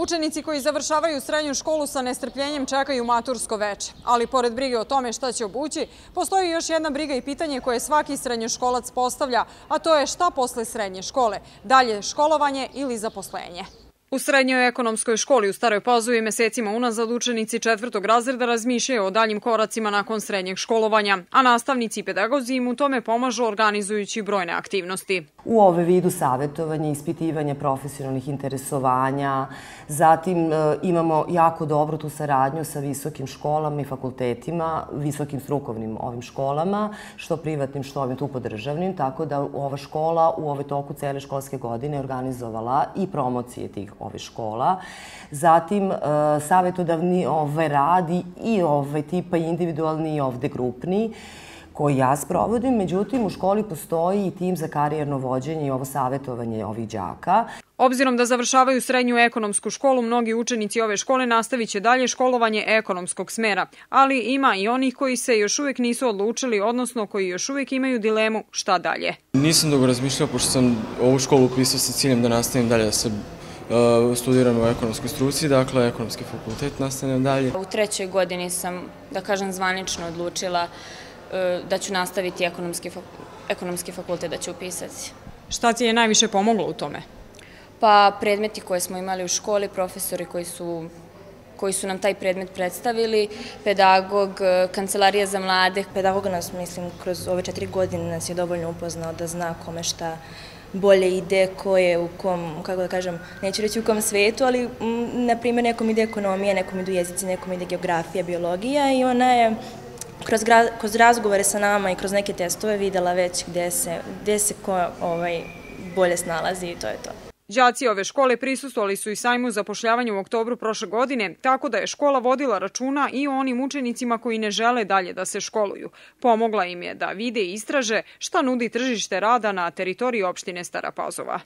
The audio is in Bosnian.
Učenici koji završavaju srednju školu sa nestrpljenjem čekaju matursko veče. Ali pored brige o tome šta će obući, postoji još jedna briga i pitanje koje svaki srednjoškolac postavlja, a to je šta posle srednje škole, dalje školovanje ili zaposlenje. U srednjoj ekonomskoj školi u Staroj Pazovi mesecima unazad učenici četvrtog razreda razmišljaju o daljim koracima nakon srednjeg školovanja, a nastavnici i pedagozi im u tome pomažu organizujući brojne aktivnosti. U ove vidu savjetovanja, ispitivanja profesionalnih interesovanja, zatim e, imamo jako dobru tu saradnju sa visokim školama i fakultetima, visokim strukovnim ovim školama, što privatnim, što ovim tu podržavnim, tako da ova škola u ove toku cele školske godine organizovala i promocije tih ove škola. Zatim, e, savjetodavni ove radi i ove tipa individualni i ovde grupni koji ja sprovodim, međutim u školi postoji i tim za karijerno vođenje i ovo savjetovanje ovih džaka. Obzirom da završavaju srednju ekonomsku školu, mnogi učenici ove škole nastavit će dalje školovanje ekonomskog smera, ali ima i onih koji se još uvijek nisu odlučili, odnosno koji još uvijek imaju dilemu šta dalje. Nisam dugo razmišljao, pošto sam ovu školu upisao sa ciljem da nastavim dalje da se studiram u ekonomskoj struci, dakle ekonomski fakultet nastavljam dalje. U trećoj godini sam, da kažem, zvanično odlučila uh, da ću nastaviti ekonomski, ekonomski fakultet, da ću upisati. Šta ti je najviše pomoglo u tome? Pa predmeti koje smo imali u školi, profesori koji su koji su nam taj predmet predstavili, pedagog, e, kancelarija za mlade. Pedagog nas, mislim, kroz ove četiri godine nas je dovoljno upoznao da zna kome šta bolje ide, ko je u kom, kako da kažem, neću reći u kom svetu, ali na primjer nekom ide ekonomija, nekom idu jezici, nekom ide geografija, biologija i ona je kroz, kroz razgovore sa nama i kroz neke testove videla već gde se, gde se ko ovaj, bolje snalazi i to je to. Đaci ove škole prisustovali su i sajmu zapošljavanja u oktobru prošle godine, tako da je škola vodila računa i o onim učenicima koji ne žele dalje da se školuju. Pomogla im je da vide i istraže šta nudi tržište rada na teritoriji opštine Stara Pazova.